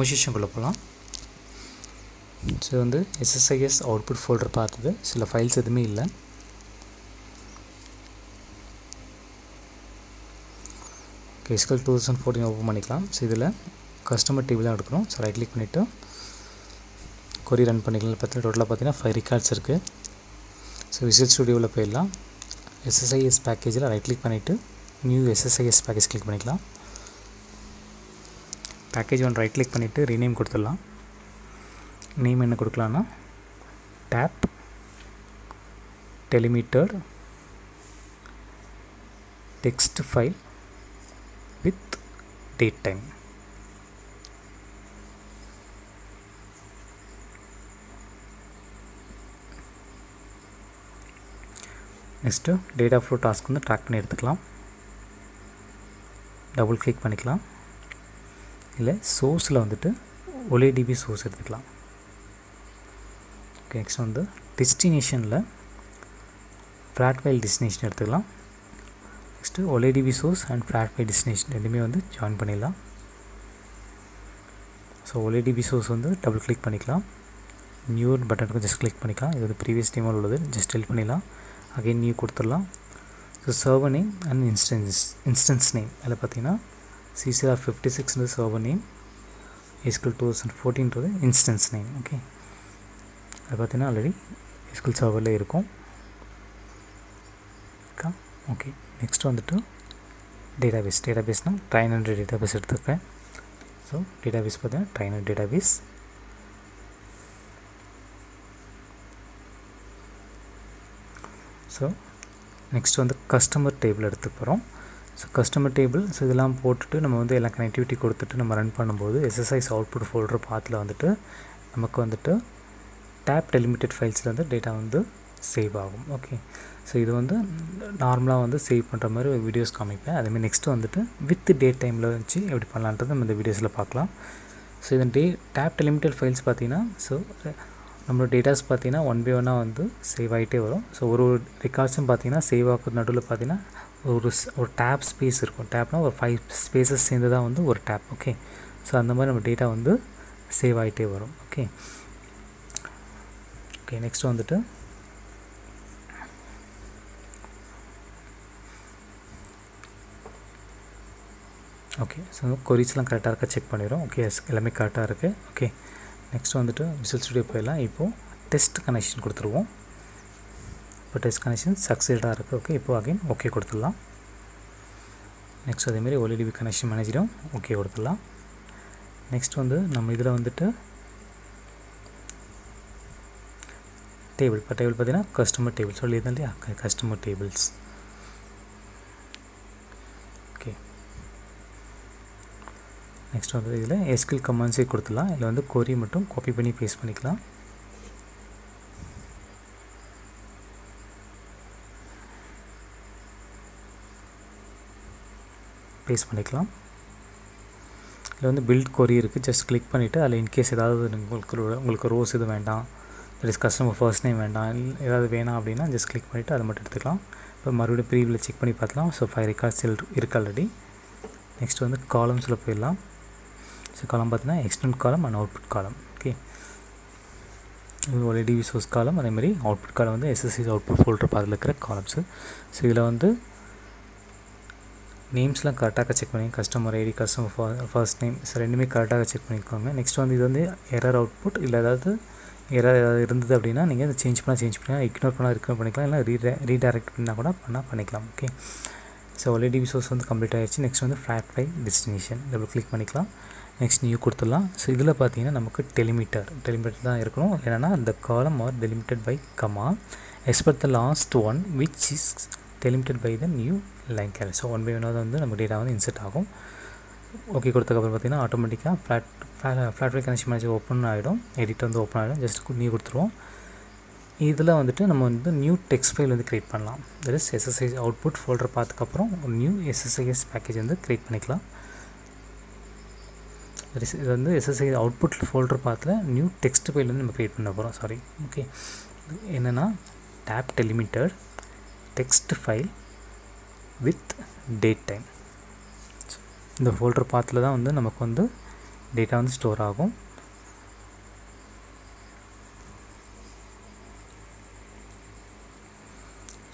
டெமோஷேஷனுக்குள்ளே போகலாம் ஸோ வந்து SSIS output folder பார்த்தது. சில ஃபைல்ஸ் எதுவுமே இல்லை. Okay SQL two thousand fourteen open பண்ணிக்கலாம். ஸோ இதில் கஸ்டமர் டிவிலாம் எடுக்கணும். ஸோ ரைட் கிளிக் பண்ணிவிட்டு கொரி ரன் பண்ணிக்கலாம். பார்த்தீங்கன்னா டோட்டலாக பார்த்தீங்கன்னா ஃபைவ் ரெக்கார்ட்ஸ் இருக்குது ஸோ விசிட் ஸ்டுடியோவில் போயிடலாம். எஸ்எஸ்ஐஎஸ் பேக்கேஜில் ரைட் கிளிக் பண்ணிவிட்டு நியூ எஸ்எஸ்ஐஎஸ் பேக்கேஜ் கிளிக் பண்ணிக்கலாம். பேக்கேஜ் ஒன் ரைட் கிளிக் பண்ணிவிட்டு ரீநேம் கொடுத்துடலாம். நேம் என்ன கொடுக்கலான்னா tab delimited text file with date time next data flow task வந்து ட்ராக் பண்ணி எடுத்துக்கலாம். டபுள் கிளிக் பண்ணிக்கலாம். இல்லை சோர்ஸில் வந்துட்டு ஒலே டிபி சோர்ஸ் எடுத்துக்கலாம். ஓகே நெக்ஸ்ட் வந்து டெஸ்டினேஷனில் ஃப்ளாட் ஃபைல் டெஸ்டினேஷன் எடுத்துக்கலாம். Next OLE DB source and flat file destination ரெண்டுமே வந்து ஜாயின் பண்ணிடலாம். ஸோ ஒலே டிபி சோர்ஸ் வந்து டபுள் கிளிக் பண்ணிக்கலாம். நியூ பட்டனுக்கு ஜஸ்ட் கிளிக் பண்ணிக்கலாம். இது வந்து ப்ரீவியஸ் டீமில் உள்ளது. ஜஸ்ட் ஹெல்ப் பண்ணிடலாம். அகைன் நியூ கொடுத்துடலாம். So server name and instance instance name அதில் பார்த்தீங்கன்னா CCR fifty சிக்ஸ்ன்றது server name SQL two thousand ஃபோர்டீன்றது instance name okay அது பார்த்தீங்கன்னா ஆல்ரெடி எஸ்கிள் சர்வரில் இருக்கும். ஓகே ஓகே நெக்ஸ்ட் வந்துட்டு டேட்டாபேஸ் டேட்டாபேஸ்னால் ட்ரைன் ஹண்ட்ரட் டேட்டாபேஸ் எடுத்துருக்கேன் ஸோ டேட்டாபேஸ் பார்த்தீங்கன்னா train hundred database so next வந்து கஸ்டமர் டேபிள் எடுத்துக்க போகிறோம் ஸோ கஸ்டமர் டேபிள் ஸோ இதெல்லாம் போட்டுட்டு நம்ம வந்து எல்லாம் கனெக்டிவிட்டி கொடுத்துட்டு நம்ம ரன் பண்ணும்போது எஸ்எஸ்ஐஸ் அவுட்புட் ஃபோல்டர் பாத்தில் வந்துட்டு நமக்கு வந்துட்டு டேப் டெலிமிட்டட் ஃபைல்ஸில் வந்து டேட்டா வந்து சேவ் ஆகும். ஓகே ஸோ இது வந்து நார்மலாக வந்து சேவ் பண்ணுற மாதிரி வீடியோஸ் காமிப்பேன். அதேமாதிரி நெக்ஸ்ட்டு வந்துட்டு வித் டேட் டைமில் வச்சு எப்படி பண்ணலான்றது நம்ம இந்த வீடியோஸில் பார்க்கலாம். ஸோ இந்த டே டேப் டெலிமிட்டட் ஃபைல்ஸ் பார்த்தீங்கன்னா ஸோ நம்மளோட டேட்டாஸ் பார்த்தீங்கன்னா ஒன் பை ஒன்னாக வந்து சேவ் ஆகிட்டே வரும். ஸோ ஒரு ஒரு ரெக்கார்ட்ஸும் பார்த்தீங்கன்னா சேவ் ஆகுறது நடுவில் பார்த்தீங்கன்னா ஒரு ஒரு டேப் ஸ்பேஸ் இருக்கும். டேப்னால் ஒரு ஃபைவ் ஸ்பேஸஸ் சேர்ந்து தான் வந்து ஒரு டேப் ஓகே ஸோ அந்த மாதிரி நம்ம டேட்டா வந்து சேவ் ஆகிட்டே வரும் ஓகே ஓகே நெக்ஸ்ட் வந்துட்டு. ஓகே ஸோ கொரிஸ்லாம் கரெக்டாக இருக்கா செக் பண்ணிடும் ஓகே எல்லாமே கரெக்டாக இருக்குது ஓகே நெக்ஸ்ட் வந்துட்டு விசில் ஸ்டுடியோ போயிடலாம். இப்போது டெஸ்ட் கனெக்ஷன் கொடுத்துருவோம். இப்போ டெஸ்ட் கனெக்ஷன் சக்ஸஸ்டாக இருக்குது ஓகே இப்போ அகைன் ஓகே கொடுத்துடலாம். நெக்ஸ்ட் அதேமாரி ஒலிடிபி கனெக்ஷன் மேனேஜரும் ஓகே கொடுத்துடலாம். நெக்ஸ்ட் வந்து நம்ம இதில் வந்துட்டு டேபிள் இப்போ டேபிள் பார்த்தீங்கன்னா கஸ்டமர் டேபிள் சொல்லியிருந்தேன் இல்லையா? கஸ்டமர் டேபிள்ஸ் ஓகே நெக்ஸ்ட் வந்து இதில் எஸ்கில் கமெண்ட்ஸே கொடுத்துடலாம். இதில் வந்து கொரி மட்டும் காப்பி பண்ணி பேஸ்ட் பண்ணிக்கலாம். பேஸ்ட் பண்ணிக்கலாம். இதில் வந்து பில்ட் கொரி இருக்குது ஜஸ்ட் கிளிக் பண்ணிவிட்டு அதில் இன்கேஸ் ஏதாவது உங்களுக்கு உங்களுக்கு ரோஸ் இது வேண்டாம். It is customer first name வேண்டாம். ஏதாவது வேணாம் அப்படின்னா ஜஸ்ட் கிளிக் பண்ணிவிட்டு அதை மட்டும் எடுத்துக்கலாம். இப்போ மறுபடியும் ப்ரீவியில் செக் பண்ணி பார்க்கலாம். ஸோ ஃபைவ் ரெக்கார்ட்ஸ் இருக்குது ஆல்ரெடி நெக்ஸ்ட் வந்து காலம்ஸில் போயிடலாம். ஸோ காலம் பார்த்தீங்கன்னா எக்ஸ்டர்னல் காலம் அண்ட் அவுட்புட் காலம் ஓகே இது ஒரு டிவி சோர்ஸ் காலம் அதேமாதிரி அவுட்புட் காலம் வந்து எஸ்எஸ்சி அவுட்புட் ஃபோல்டர் அதில் இருக்கிற காலம்ஸு ஸோ இதில் வந்து நேம்ஸ்லாம் கரெக்டாக செக் பண்ணி customer ID customer first name so ரெண்டுமே கரெக்டாக செக் பண்ணிக்கோங்க. நெக்ஸ்ட் வந்து இது வந்து எரர் அவுட்புட் இல்லை ஏதாவது எரர் ஏதாவது இருந்தது அப்படின்னா நீங்கள் அதை சேஞ்ச் பண்ணால் சேஞ்ச் பண்ணலாம் இக்னோர் பண்ணால் இக்னோர் பண்ணிக்கலாம். இல்லை ரீ ரீடைரக்ட் பண்ணால் கூட பண்ணால் பண்ணிக்கலாம். ஓகே ஸோ ஆல்ரெடி சோர்ஸ் வந்து கம்ப்ளீட் ஆகிடுச்சு நெக்ஸ்ட் வந்து flat file destination double click பண்ணிக்கலாம். நெக்ஸ்ட் நியூ கொடுத்துடலாம். ஸோ இதில் பார்த்தீங்கன்னா நமக்கு டெலிமீட்டர் டெலிமீட்டர் தான் இருக்கணும். என்னென்னா இந்த column are delimited by comma except the last one which is delimited by the new line char so one by ஒன்னாக வந்து நம்ம டேட்டா வந்து இன்செர்ட் ஆகும். ஓகே கொடுத்ததுக்கப்புறம் பார்த்தீங்கன்னா ஆட்டோமேட்டிக்காக flat flat file connection manager open ஆகிடும் எடிட் வந்து ஓப்பன் ஆகிடும் ஜஸ்ட் நியூ கொடுத்துருவோம். இதில் வந்துட்டு நம்ம வந்து நியூ டெக்ஸ்ட் ஃபைல் வந்து க்ரியேட் பண்ணலாம். That is SSI output folder பார்த்துக்கப்புறம் ஒரு நியூ எஸ்எஸ்ஐஎஸ் பேக்கேஜ் வந்து க்ரியேட் பண்ணிக்கலாம். தட் இஸ் இது வந்து எஸ்எஸ்ஐ அவுட்புட் ஃபோல்டர் பார்த்துல நியூ டெக்ஸ்ட் ஃபைல் வந்து நம்ம க்ரியேட் பண்ண போகிறோம் சாரி ஓகே என்னென்னா tab delimited text file with date time இந்த ஃபோல்டர் பாத்தில் தான் வந்து நமக்கு வந்து டேட்டா வந்து ஸ்டோர் ஆகும்.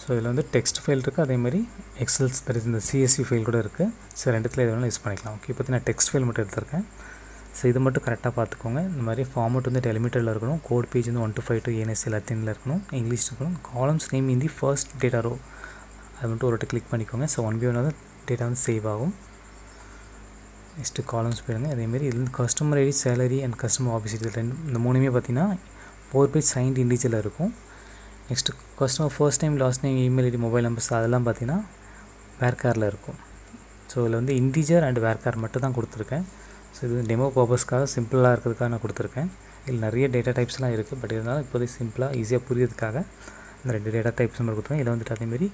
ஸோ இதில் வந்து டெக்ஸ்ட் ஃபைல் இருக்குது அதே மாதிரி எக்ஸல்ஸ் தட் இஸ் இந்த சிஎஸ்சி ஃபைல் கூட இருக்குது ஸோ ரெண்டுத்தில் எது வேணாலும் யூஸ் பண்ணிக்கலாம். ஓகே இப்போ நான் டெக்ஸ்ட் ஃபைல் மட்டும் எடுத்திருக்கேன். ஸோ இது மட்டும் கரெக்டாக பார்த்துக்கோங்க. இந்த மாதிரி ஃபார்மட் வந்து டெலிமீட்டரில் இருக்கணும். கோட் பேஜ் வந்து one two five two ANSI லத்தினில் இருக்கணும். இங்கிலீஷ் இருக்கணும். Columns name in the first data row அது மட்டும் ஒரு கிளிக் பண்ணிக்கோங்க. ஸோ ஒன் பை ஒன் வந்து டேட்டா வந்து சேவ் ஆகும். நெக்ஸ்ட்டு காலம்ஸ் போயிடுங்க அதேமாரி இதில் customer ID salary and customer office இது ரெண்டு இந்த மூணுமே பார்த்தீங்கன்னா ஃபோர் பேஜ் சைன்ட் இண்டிஜுவலில் இருக்கும். Next customer first time last time email ID mobile numbers அதெல்லாம் பார்த்தீங்கன்னா வேர்காரில் இருக்கும். ஸோ இதில் வந்து இண்டிஜர் அண்ட் வேர்கார் மட்டும் தான் கொடுத்துருக்கேன். ஸோ இது டெமோ பர்பஸ்க்காக சிம்பிளாக இருக்கிறதுக்காக நான் கொடுத்துருக்கேன். இதில் நிறைய டேட்டா டைப்ஸ்லாம் இருக்குது பட் இருந்தாலும் இப்போதைக்கு சிம்பிளாக ஈஸியாக புரியறதுக்காக இந்த ரெண்டு டேட்டா டைப்ஸ் நம்பர் கொடுத்துருக்கேன் இதில் வந்துட்டு அதேமாரி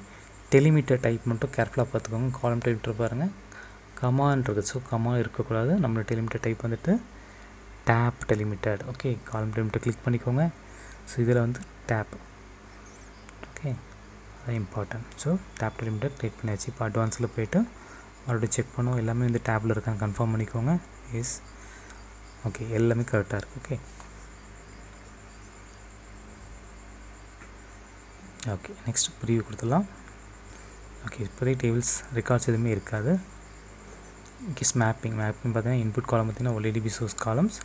டெலிமீட்டர் டைப் மட்டும் கேர்ஃபுல்லாக பார்த்துக்கோங்க. காலம் டெலிமீட்டர் பாருங்கள் கமான் இருக்குது ஸோ கமா இருக்கக்கூடாது. நம்மளோட டெலிமீட்டர் டைப் வந்துட்டு tab delimited okay column delimiter click பண்ணிக்கோங்க. ஸோ இதில் வந்து டேப் ஓகே அது important so tab delimiter click பண்ணியாச்சு. இப்போ அட்வான்ஸில் போய்ட்டு மறுபடியும் செக் பண்ணோம் எல்லாமே இந்த டேப்பில் இருக்காங்க கன்ஃபார்ம் பண்ணிக்கோங்க. எஸ் ஓகே எல்லாமே கரெக்டாக இருக்குது ஓகே ஓகே நெக்ஸ்ட் ப்ரீவியூ கொடுத்துடலாம். ஓகே இப்போதைக்கு டேபிள்ஸ் ரெக்கார்ட்ஸ் எதுவுமே இருக்காது. ஓகே மேப்பிங் மேப்பிங் பார்த்தீங்கன்னா இன்புட் காலம் பார்த்தீங்கன்னா ஒல்ஏடிபி சோர்ஸ் காலம்ஸ்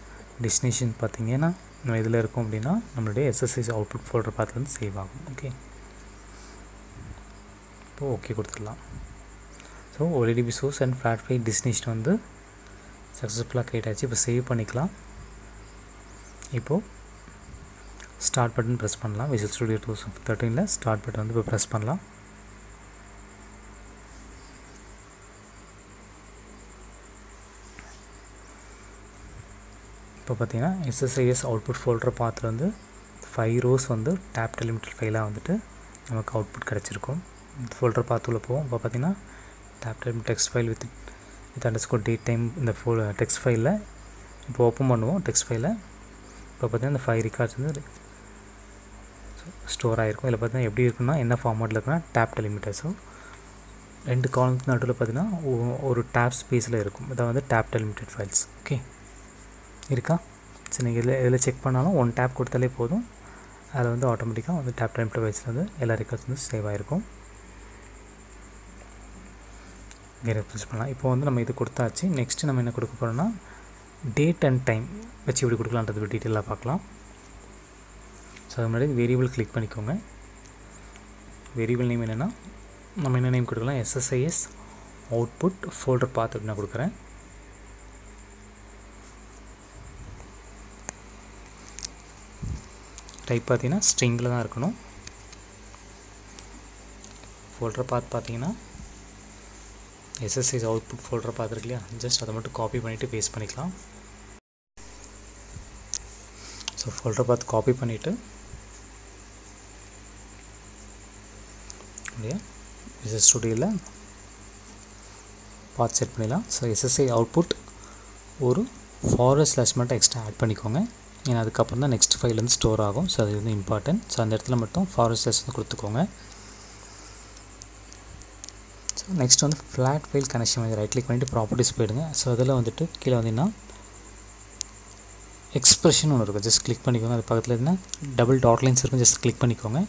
டெஸ்டினேஷன் பார்த்தீங்கன்னா நம்ம இதில் இருக்கோம் அப்படின்னா நம்மளுடைய எஸ்எஸ்எஸ் அவுட்புட் ஃபோல்டர் பார்த்து வந்து சேவ் ஆகும் ஓகே இப்போது ஓகே கொடுத்துடலாம். So OLE DB source and flat file destination வந்து சக்ஸஸ்ஃபுல்லாக க்ரியேட் ஆச்சு. இப்போ சேவ் பண்ணிக்கலாம். இப்போது ஸ்டார்ட் பட்டன் ப்ரெஸ் பண்ணலாம். விசுவல் ஸ்டுடியோ டூ தௌசண்ட் தேர்ட்டீனில் ஸ்டார்ட் பட்டன் வந்து இப்போ ப்ரெஸ் பண்ணலாம். இப்போ பார்த்தீங்கன்னா எஸ்எஸ்ஐஎஸ் அவுட்புட் ஃபோல்டர் பார்த்துட்டு வந்து ஃபைவ் ரோஸ் வந்து டேப் டெலிமிட்டட் ஃபைலாக வந்துட்டு நமக்கு அவுட்புட் கிடச்சிருக்கும். ஃபோல்டர் பார்த்து உள்ள போவோம். இப்போ பார்த்தீங்கன்னா tab delimit text file with with underscore date time இந்த ஃபோ டெக்ஸ்ட் ஃபைலில் இப்போ ஓப்பன் பண்ணுவோம் டெக்ஸ்ட் ஃபைலில் இப்போ பார்த்தீங்கன்னா இந்த ஃபைவ் ரெக்கார்ட்ஸ் வந்து ஸ்டோர் ஆகிருக்கும் இதில் பார்த்தீங்கன்னா எப்படி இருக்குன்னா என்ன ஃபார்மேட்டில் இருக்குன்னா டேப் டெலிமிட்டர்ஸும் ரெண்டு காலம்ஸ் நடுவில் பார்த்தீங்கன்னா ஒரு டேப் ஸ்பேஸில் இருக்கும். இதை வந்து டேப் டெலிமிட்டட் ஃபைல்ஸ் ஓகே இருக்கா? சரி நீங்கள் இதில் இதில் செக் பண்ணாலும் ஒன் டேப் கொடுத்தாலே போதும். அதில் வந்து ஆட்டோமேட்டிக்காக வந்து டேப் டெலிமிட்டட் ஃபைல்ஸில் வந்து எல்லா ரெக்கார்ட்ஸ் வந்து சேவ் ஆகிருக்கும் இங்கே ரெஃபரன்ஸ் பண்ணலாம். இப்போ வந்து நம்ம இது கொடுத்தாச்சு. நெக்ஸ்ட்டு நம்ம என்ன கொடுக்க போகிறோம்னா டேட் அண்ட் டைம் வச்சு எப்படி கொடுக்கலான்றது டீட்டெயிலாக பார்க்கலாம். ஸோ அது முன்னாடி வேரியபிள் கிளிக் பண்ணிக்கோங்க. வேரியபிள் நேம் என்னென்னா நம்ம என்ன நேம் கொடுக்கலாம்? எஸ்எஸ்ஐஎஸ் அவுட்புட் ஃபோல்டர் பார்த்து நான் கொடுக்குறேன். டைப் பார்த்தீங்கன்னா ஸ்ட்ரிங்கில் தான் இருக்கணும். ஃபோல்டர் பார்த்து பார்த்தீங்கன்னா எஸ்எஸ்ஐஸ் அவுட்புட் ஃபோல்டர் பார்த்துருக்கு இல்லையா ஜஸ்ட் அதை மட்டும் காப்பி பண்ணிவிட்டு பேஸ்ட் பண்ணிக்கலாம். ஸோ ஃபோல்டர் பார்த்து காப்பி பண்ணிவிட்டு இல்லையா? விசஸ் ஸ்டுடியோவில் பார்த்து செட் பண்ணிடலாம். ஸோ எஸ்எஸ்ஐ அவுட்புட் ஒரு ஃபாரஸ்ட் ஸ்லாஷ் மட்டும் எக்ஸ்ட்ரா ஆட் பண்ணிக்கோங்க. ஏன்னா அதுக்கப்புறம் தான் நெக்ஸ்ட் ஃபைல் வந்து ஸ்டோர் ஆகும். ஸோ அது வந்து இம்பார்ட்டன்ட் ஸோ அந்த இடத்துல மட்டும் ஃபாரஸ்ட் ஸ்லாஷ் வந்து கொடுத்துக்கோங்க. ஸோ நெக்ஸ்ட் வந்து ஃப்ளாட் ஃபைல் கனெக்ஷன் வந்து ரைட் கிளிக் பண்ணிவிட்டு ப்ராப்பர்ட்டிஸ் போயிடுங்க. ஸோ அதில் வந்துட்டு கீழே வந்தீங்கன்னா எக்ஸ்ப்ரெஷன் ஒன்று இருக்கும் ஜஸ்ட் கிளிக் பண்ணிக்கோங்க. அது பக்கத்தில் என்ன? டபுள் டாட் லைன்ஸ் இருக்கும். ஜஸ்ட் கிளிக் பண்ணிக்கோங்க.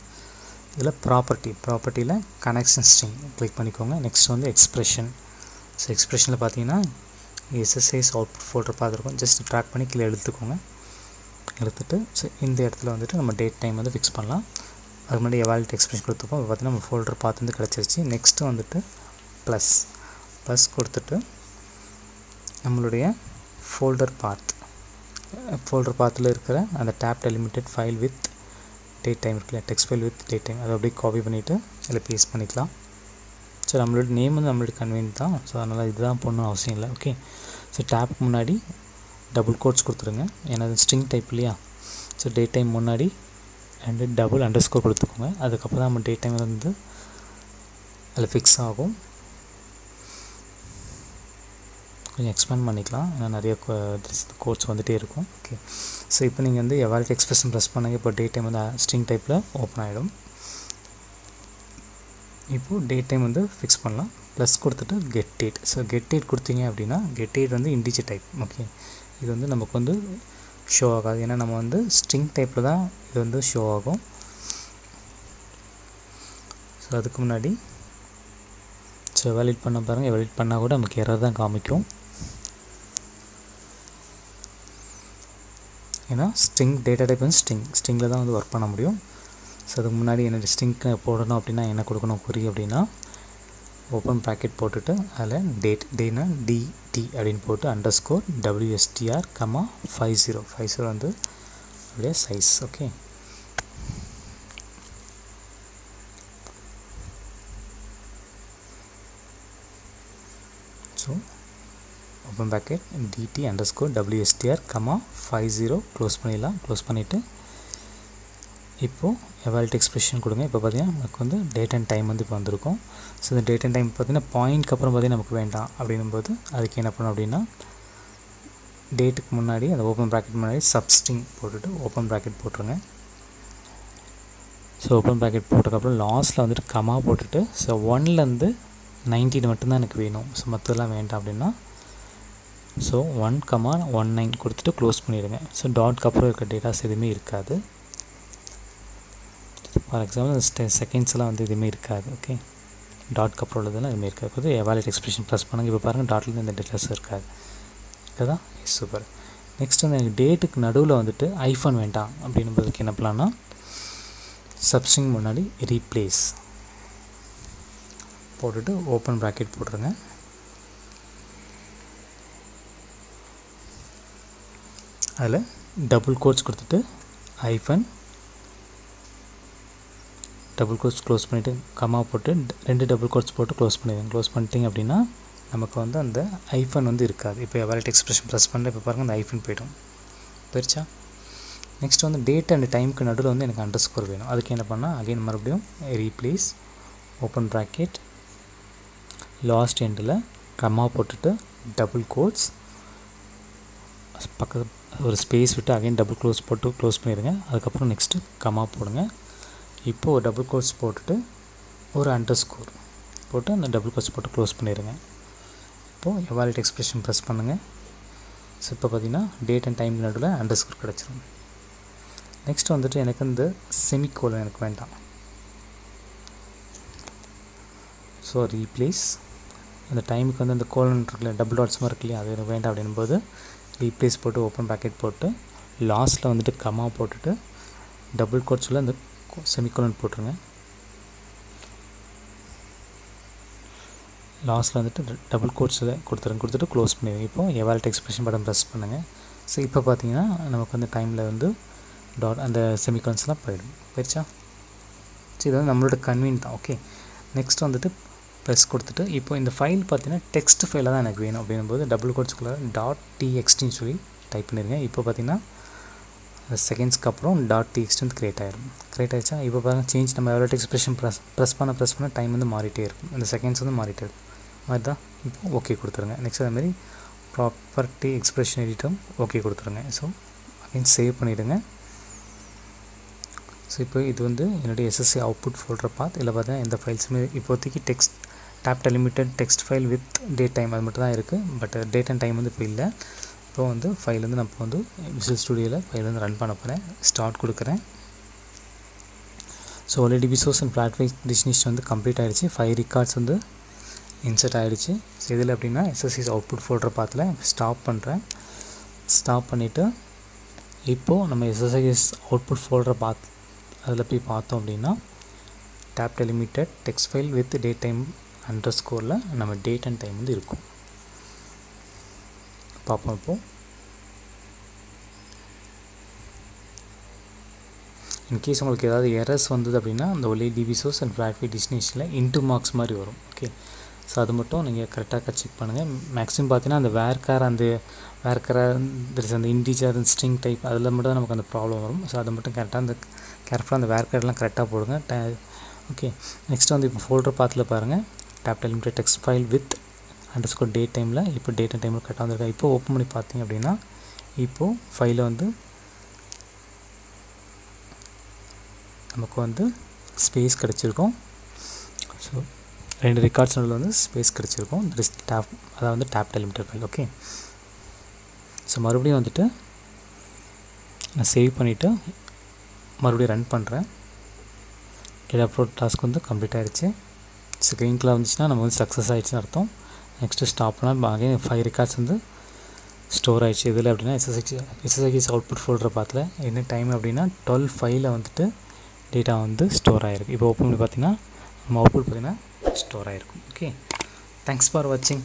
இதில் ப்ராப்பர்ட்டி ப்ராப்பர்ட்டியில் கனெக்ஷன் ஸ்ட்ரிங் கிளிக் பண்ணிக்கோங்க. நெக்ஸ்ட் வந்து எக்ஸ்ப்ரெஷன் ஸோ எக்ஸ்ப்ரெஷனில் பார்த்தீங்கன்னா எஸ்எஸ்ஐஸ் அவுட்புட் ஃபோல்டர் பார்த்துருக்கோம். ஜஸ்ட் ட்ராக் பண்ணி கீழே எடுத்துக்கோங்க. எடுத்துகிட்டு ஸோ இந்த இடத்துல வந்துட்டு நம்ம டேட் டைம் வந்து ஃபிக்ஸ் பண்ணலாம். அதுக்கு முன்னாடி எவாலிட் எக்ஸ்பிரஷன் கொடுத்துருப்போம் பார்த்தீங்கன்னா நம்ம ஃபோல்டர் பார்த்து வந்து கிடச்சிருச்சு. நெக்ஸ்ட்டு வந்துட்டு ப்ளஸ் ப்ளஸ் கொடுத்துட்டு நம்மளுடைய ஃபோல்டர் பாத் ஃபோல்டர் பாத்தில் இருக்கிற அந்த tab delimited file with date time இருக்குல்ல text file with date time அதை அப்படியே காப்பி பண்ணிவிட்டு அதில் பேஸ்ட் பண்ணிக்கலாம். ஸோ நம்மளோட நேம் வந்து நம்மளோட கன்வீன் தான். ஸோ அதனால் இதுதான் போடணும் அவசியம் இல்லை. ஓகே ஸோ டேப் முன்னாடி டபுள் கோட்ஸ் கொடுத்துருங்க. ஏன்னா அது ஸ்ட்ரிங் டைப் இல்லையா? ஸோ டேட் டைம் முன்னாடி அண்டு டபுள் அண்டர் ஸ்கோர் கொடுத்துக்கோங்க. அதுக்கப்புறம் நம்ம டேட் டைம் வந்து அதில் ஃபிக்ஸ் ஆகும். கொஞ்சம் எக்ஸ்பேண்ட் பண்ணிக்கலாம். ஏன்னா நிறைய கோட்ஸ் வந்துகிட்டே இருக்கும். ஓகே ஸோ இப்போ நீங்கள் வந்து எவாலிட்டி எக்ஸ்பிரஷன் ப்ரெஸ் பண்ணுங்க. இப்போ டே டைம் வந்து ஸ்ட்ரிங் டைப்பில் ஓப்பன் ஆகிடும் இப்போது டே டைம் வந்து ஃபிக்ஸ் பண்ணலாம். ப்ளஸ் கொடுத்துட்டு get date so get date கொடுத்தீங்க அப்படின்னா கெட் டேட் வந்து இண்டிஜர் டைப் ஓகே இது வந்து நமக்கு வந்து ஷோ ஆகாது. ஏன்னா நம்ம வந்து ஸ்ட்ரிங் டைப்பில் தான் இது வந்து ஷோ ஆகும். ஸோ அதுக்கு முன்னாடி ஸோ எவாலிட் பண்ண பாருங்கள் எவாலிட் பண்ணால் கூட நமக்கு எரர் தான் காமிக்கும். ஏன்னா ஸ்ட்ரிங் டேட்டா டைப் வந்து ஸ்ட்ரிங் ஸ்ட்ரிங்கில் தான் வந்து ஒர்க் பண்ண முடியும். ஸோ அதுக்கு முன்னாடி என்ன ஸ்ட்ரிங்க்கு போடணும் அப்படின்னா என்ன கொடுக்கணும்? குறி அப்படின்னா ஓப்பன் ப்ராக்கெட் போட்டுட்டு அதில் டேட் டேனா டிடி அப்படின்னு போட்டு underscore WSTR comma five zero five zero வந்து அப்படியே size okay so open bracket DT underscore WSTR comma five zero close பண்ணிடலாம். க்ளோஸ் பண்ணிவிட்டு இப்போது எவால்ட் எக்ஸ்பிரஷன் கொடுங்க. இப்போ பார்த்தீங்கன்னா நமக்கு வந்து டேட் அண்ட் டைம் வந்து இப்போ வந்திருக்கும். ஸோ இந்த டேட் அண்ட் டைம் பார்த்தீங்கன்னா பாயிண்ட்க்கு அப்புறம் பார்த்தீங்கன்னா நமக்கு வேண்டாம். அப்படின்னும்போது அதுக்கு என்ன பண்ணணும் அப்படின்னா டேட்டுக்கு முன்னாடி அந்த ஓப்பன் ப்ராக்கெட் முன்னாடி சப்ஸ்டிங் போட்டுட்டு ஓப்பன் ப்ராக்கெட் போட்டுருங்க. ஸோ ஓப்பன் ப்ராக்கெட் போட்டதுக்கப்புறம் லாஸ்ட்டில் வந்துட்டு கமா போட்டுட்டு ஸோ ஒன்லேருந்து நைன்டீன் மட்டும்தான் எனக்கு வேணும். ஸோ மற்றதெல்லாம் வேண்டாம் அப்படின்னா so one comma one nine கொடுத்துட்டு க்ளோஸ் பண்ணிவிடுங்க ஸோ டாட்க்கு அப்புறம் இருக்க டேட்டாஸ் எதுவுமே இருக்காது. ஃபார் எக்ஸாம்பிள் ஸ்டெ செகண்ட்ஸ்லாம் வந்து எதுவுமே இருக்காது ஓகே டாட்க்கு அப்புறம் உள்ளதெல்லாம் எதுவுமே இருக்காது. வந்து எவாலிட் எக்ஸ்பிரஷன் ப்ளஸ் பண்ணுங்கள் இப்போ பாருங்கள் டாட்லேருந்து இந்த டீட்டெயில்ஸ் இருக்காது. இருக்குதா சூப்பர் நெக்ஸ்ட் வந்து எனக்கு டேட்டுக்கு நடுவில் வந்துட்டு ஐஃபோன் வேண்டாம் அப்படின்னும்போதுக்கு என்ன பண்ணலான்னா சப்ஸ்டிங் முன்னாடி ரீப்ளேஸ் போட்டுட்டு ஓப்பன் ப்ராக்கெட் போட்டுருங்க. அதில் டபுள் கோட்ஸ் கொடுத்துட்டு ஐஃபன் டபுள் கோட்ஸ் க்ளோஸ் பண்ணிவிட்டு கமா போட்டு ரெண்டு டபுள் கோட்ஸ் போட்டு க்ளோஸ் பண்ணிடுங்க. க்ளோஸ் பண்ணிட்டீங்க அப்படின்னா நமக்கு வந்து அந்த ஐஃபன் வந்து இருக்காது. இப்போ வேலட் எக்ஸ்பிரஷன் ப்ரெஸ் பண்ணுற இப்போ பாருங்கள் அந்த ஐஃபன் போய்டும். போயிடுச்சா நெக்ஸ்ட் வந்து டேட் அண்ட் டைமுக்கு நடுவில் வந்து எனக்கு அண்டர் ஸ்கோர் வேணும். அதுக்கு என்ன பண்ணால் அகைன் மறுபடியும் ரீப்ளேஸ் ஓப்பன் ப்ராக்கெட் லாஸ்ட் எண்டில் கம்மா போட்டுட்டு டபுள் கோட்ஸ் பக்கத்து ஒரு ஸ்பேஸ் விட்டு அகைன் டபுள் க்ளோஸ் போட்டு க்ளோஸ் பண்ணிடுங்க. அதுக்கப்புறம் நெக்ஸ்ட்டு கம்மா போடுங்க. இப்போது ஒரு டபுள் கோட்ஸ் போட்டுட்டு ஒரு அண்டர் ஸ்கோர் போட்டு அந்த டபுள் கோட்ஸ் போட்டு க்ளோஸ் பண்ணிடுங்க இப்போது எவாலிட் எக்ஸ்பிரஷன் ப்ரெஸ் பண்ணுங்கள் ஸோ இப்போ பார்த்தீங்கன்னா டேட் அண்ட் டைம் நடுவில் அண்டர் ஸ்கோர் கிடச்சிரும். நெக்ஸ்ட் வந்துட்டு எனக்கு இந்த செமிகோலன் எனக்கு வேண்டாம். ஸோ ரீப்ளேஸ் அந்த டைமுக்கு வந்து அந்த கோலன் இருக்குல்ல டபுள் டாட்ஸ் மாதிரி இருக்கு இல்லையா அது எனக்கு வேண்டாம் அப்படின்போது ரீப்ளேஸ் போட்டு ஓப்பன் பேக்கெட் போட்டு லாஸ்ட்டில் வந்துட்டு கமா போட்டுட்டு டபுள் கோட்ஸில் அந்த செமிகோலன் போட்டுருங்க. லாஸ்ட்டில் வந்துட்டு டபுள் கோட்ஸில் கொடுத்துருங்க. கொடுத்துட்டு க்ளோஸ் பண்ணிடுங்க. இப்போ எவால்ட் எக்ஸ்பிரஷன் பட்டன் ப்ரெஸ் பண்ணுங்கள் ஸோ இப்போ பார்த்தீங்கன்னா நமக்கு வந்து டைமில் வந்து டாட் அந்த செமிகான்ஸ்லாம் போயிடும். போயிடுச்சா சரி இது வந்து நம்மளோட கன்வீன் தான். ஓகே நெக்ஸ்ட் வந்துட்டு ப்ரெஸ் கொடுத்துட்டு இப்போ இந்த ஃபைல் பார்த்தீங்கன்னா டெக்ஸ்ட் ஃபைலாக தான் எனக்கு வேணும். அப்படின்னும்போது டபுள் கோட்ஸ்குள்ளே டாட் டிஎக்ஸ்டின்னு சொல்லி டைப் பண்ணிடுங்க. இப்போ பார்த்தீங்கன்னா செகண்ட்ஸ்க்கு அப்புறம் டாட் டிஎக்ஸ்டி வந்து க்ரியேட் ஆயிரும். க்ரியேட் ஆயிடுச்சா? இப்போ பாருங்கள் சேஞ்ச் நம்ம எவ்வளோ எக்ஸ்பிரஷன் ப்ரெஸ் ப்ரெஸ் பண்ண ப்ரெஸ் பண்ண டைம் வந்து மாறிட்டே இருக்கும். அந்த செகண்ட்ஸ் வந்து மாறிட்டே இருக்கும். மாதிரி தான் இப்போ ஓகே கொடுத்துருங்க. நெக்ஸ்ட் அதேமாதிரி ப்ராப்பர்ட்டி எக்ஸ்பிரஷன் எடிட்டும் ஓகே கொடுத்துருங்க. ஸோ அகைன் சேவ் பண்ணிவிடுங்க ஸோ இப்போ இது வந்து என்னுடைய எஸ்எஸ்சி அவுட்புட் ஃபோல்டர் பாத் இல்லை பார்த்தீங்கன்னா எந்த ஃபைல்ஸுமே இப்போதைக்கு text tab delimited text file with date time அது மட்டும் தான் இருக்குது பட் டேட் அண்ட் டைம் வந்து இப்போ இல்லை. இப்போ வந்து ஃபைலேருந்து நம்ம நான் இப்போ வந்து விசுவல் ஸ்டுடியோவில் ஃபைலேருந்து வந்து ரன் பண்ண போகிறேன் ஸ்டார்ட் கொடுக்குறேன். ஸோ ஆல்ரெடி விசோர்ஸ் அண்ட் பிளாட்வைஸ் டெஸ்டினேஷன் வந்து கம்ப்ளீட் ஆகிடுச்சு ஃபைவ் ரெக்கார்ட்ஸ் வந்து இன்சர்ட் ஆகிடுச்சு ஸோ இதில் எப்படின்னா எஸ்எஸ்சிஸ் அவுட்புட் ஃபோல்டர் பார்த்துல ஸ்டாப் பண்ணுறேன் ஸ்டாப் பண்ணிவிட்டு இப்போது நம்ம எஸ்எஸ்ஐஎஸ் அவுட்புட் ஃபோல்டரை பார்த்து அதில் போய் பார்த்தோம் அப்படின்னா tab delimited text file with date time under ஸ்கோரில் நம்ம டேட் அண்ட் டைம் வந்து இருக்கும். பார்ப்போம் இப்போது இன்கேஸ் உங்களுக்கு ஏதாவது எரர்ஸ் வந்தது அப்படின்னா அந்த ஒலி டிவிசோஸ் அண்ட் பிளாட்ஃபை டிஸ்டினேஷனில் இன்ட்டு மார்க்ஸ் மாதிரி வரும். ஓகே ஸோ அது மட்டும் நீங்கள் கரெக்டாக செக் பண்ணுங்கள் மேக்ஸிமம் பார்த்தீங்கன்னா அந்த வேர்க்கார் அந்த வேர்க்கார அந்த இண்டிஜர் அந்த ஸ்ட்ரிங் டைப் அதில் மட்டும் தான் நமக்கு அந்த ப்ராப்ளம் வரும். ஸோ அதை மட்டும் கரெக்டாக அந்த கேர்ஃபுல்லாக அந்த வேர்க்கார்டெலாம் கரெக்டாக போடுங்க. ஓகே நெக்ஸ்ட் வந்து இப்போ ஃபோல்டர் பார்த்துல பாருங்கள் tab limited text file with under score date டைமில் இப்போ டேட் அண்ட் டைமில் கரெக்டாக வந்திருக்கா? இப்போ ஓப்பன் பண்ணி பார்த்தீங்க அப்படின்னா இப்போது ஃபைலில் வந்து நமக்கு வந்து ஸ்பேஸ் கிடச்சிருக்கும். ஸோ ரெண்டு ரெக்கார்ட்ஸ் நடுவில் வந்து ஸ்பேஸ் கிடச்சிருக்கும். தட் இஸ் டேப் அதாவது வந்து tab delimited file okay so மறுபடியும் வந்துட்டு நான் சேவ் பண்ணிவிட்டு மறுபடியும் ரன் பண்ணுறேன் டேட் அப்லோட் டாஸ்க் வந்து கம்ப்ளீட் ஆகிடுச்சு ஸோ கிளாக் வந்துச்சுன்னா நம்ம வந்து சக்ஸஸ் ஆகிடுச்சுன்னு அர்த்தம். நெக்ஸ்ட்டு ஸ்டாப்லாம் அகைன் ஃபைவ் ரெக்கார்ட்ஸ் வந்து ஸ்டோர் ஆகிடுச்சு இதில் அப்படின்னா எஸ்எஸ்எக்ஸ் எஸ்எஸ்எக்ஸ் அவுட்புட் ஃபோல்டர் பார்த்துல என்ன டைம் அப்படின்னா டுவெல் ஃபைவ்ல வந்துட்டு டேட்டா வந்து ஸ்டோர் ஆகிருக்கு இப்போ ஓப்பன் பண்ணி பார்த்தீங்கன்னா நம்ம அவுட்புட் பார்த்திங்கன்னா ஸ்டோர் ஆகிருக்கும் ஓகே தேங்க்ஸ் ஃபார் வாட்சிங்